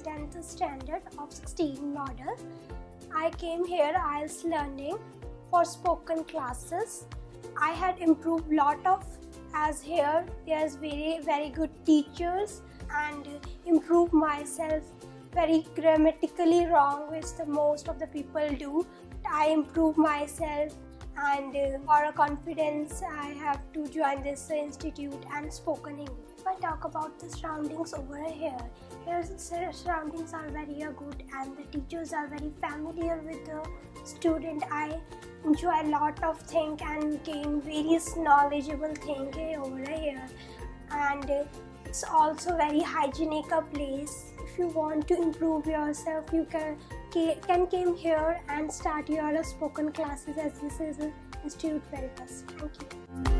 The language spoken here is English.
10th standard of 16 model. I came here IELTS learning for spoken classes. I had improved lot of as here there's very very good teachers and improve myself very grammatically wrong which the most of the people do. I improve myself and uh, for a confidence I have to join this institute and spoken English. If I talk about the surroundings over here, here the surroundings are very good and the teachers are very familiar with the student. I enjoy a lot of things and gain various knowledgeable things over here and uh, it's also very hygienic a place if you want to improve yourself you can can came here and start your spoken classes as this is an institute very fast thank you